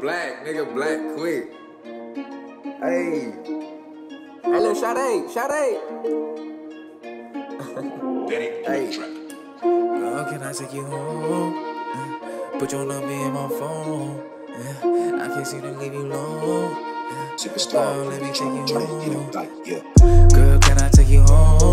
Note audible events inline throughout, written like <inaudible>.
black, nigga black quick. Hey. Hey, little Sade, Sade. <laughs> Hey. Girl, can I take you home? Yeah. Put your number in my phone. Yeah. I can't seem to leave you alone. Yeah. Girl, let me take you home. Girl, can I take you home?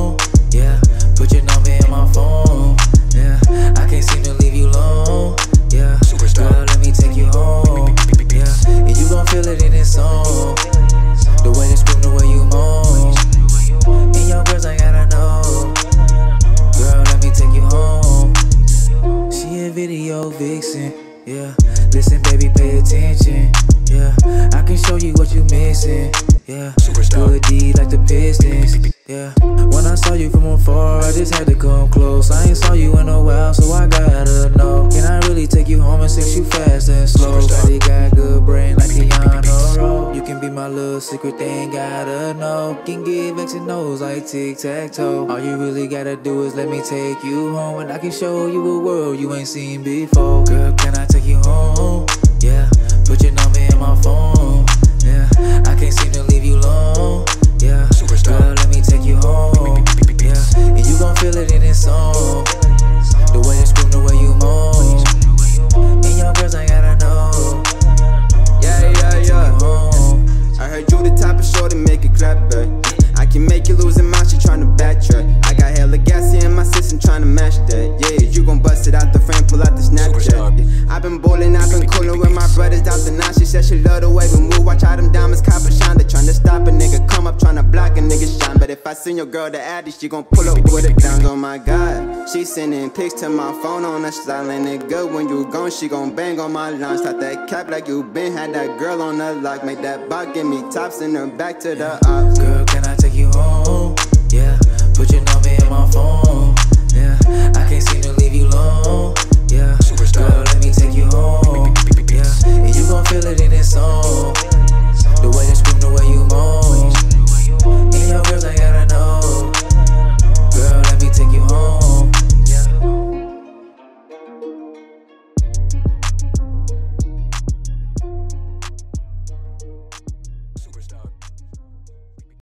Yeah. Listen, baby, pay attention, yeah. I can show you what you missing, yeah. Good D like the Pistons, yeah. When I saw you from afar, I just had to come close. I ain't saw you in a while, so I gotta know. Can I really take you home and sex you fast and slow? Daddy got good brain like Keanu Rowe. You can be my little secret, they ain't gotta know. Can get vexing nose like tic tac toe. All you really gotta do is let me take you home, and I can show you a world you ain't seen before. Girl, can I take song. The way you scream, the way you moan. And your girls, I gotta know. Yeah, yeah, yeah. home. I heard you the type of short to make it clap back. I can make you lose your mind, she tryna backtrack. I got hella gassy in my system tryna match that. Yeah, you gon' bust it out the frame, pull out the Snapchat. Yeah. i been bowling, i been coolin' with my brothers out the night. She said she love the way we move. Watch how them diamonds cop and shine. They tryna stop a nigga, come up I send your girl the addy, she gon' pull up with it down. Oh my god, she sending pics to my phone on the silent. It good when you gone, she gon' bang on my line. Start that cap like you been. Had that girl on the lock, make that bot give me tops in her back to the ops. Girl, can I take you home? Yeah, put your number in my phone. Yeah, I